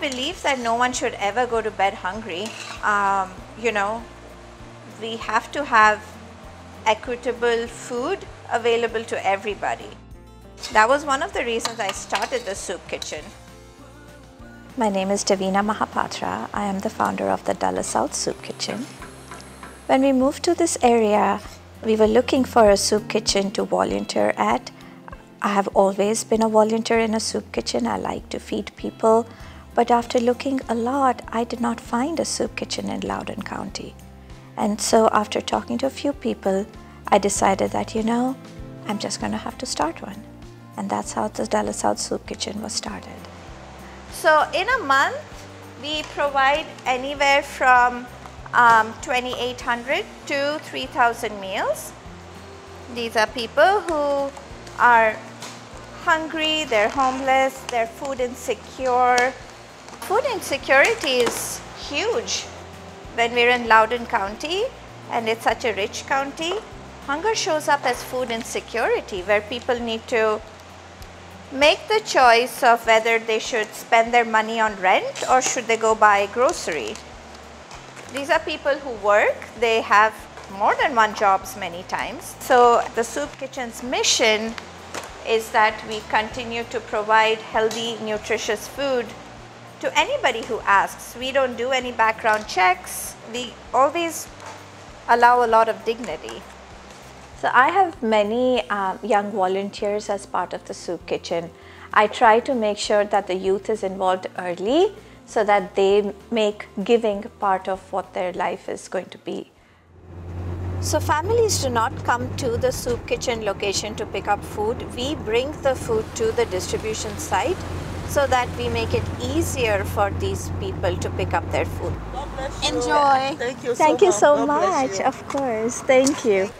Believe that no one should ever go to bed hungry. Um, you know, we have to have equitable food available to everybody. That was one of the reasons I started the soup kitchen. My name is Davina Mahapatra. I am the founder of the Dulles South Soup Kitchen. When we moved to this area, we were looking for a soup kitchen to volunteer at. I have always been a volunteer in a soup kitchen. I like to feed people. But after looking a lot, I did not find a soup kitchen in Loudoun County. And so after talking to a few people, I decided that, you know, I'm just going to have to start one. And that's how the Dulles South Soup Kitchen was started. So in a month, we provide anywhere from um, 2,800 to 3,000 meals. These are people who are hungry, they're homeless, they're food insecure. Food insecurity is huge when we're in Loudoun County and it's such a rich county. Hunger shows up as food insecurity where people need to make the choice of whether they should spend their money on rent or should they go buy grocery. These are people who work, they have more than one jobs many times. So the soup kitchen's mission is that we continue to provide healthy, nutritious food to anybody who asks. We don't do any background checks. We always allow a lot of dignity. So I have many um, young volunteers as part of the soup kitchen. I try to make sure that the youth is involved early so that they make giving part of what their life is going to be. So families do not come to the soup kitchen location to pick up food. We bring the food to the distribution site so that we make it easier for these people to pick up their food. Enjoy. Thank you so Thank you much. so God much. you. Of course. Thank you.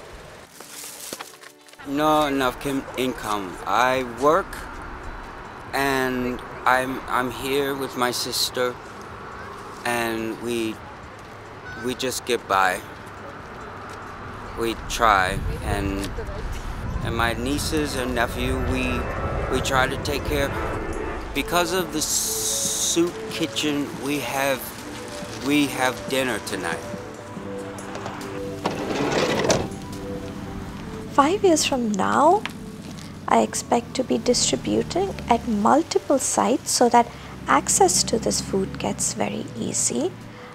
No enough income. I work and I'm I'm here with my sister and we we just get by. We try and and my nieces and nephew we we try to take care because of the soup kitchen we have we have dinner tonight. Five years from now, I expect to be distributing at multiple sites so that access to this food gets very easy.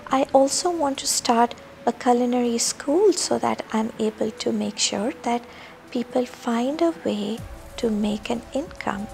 I also want to start a culinary school so that I'm able to make sure that people find a way to make an income.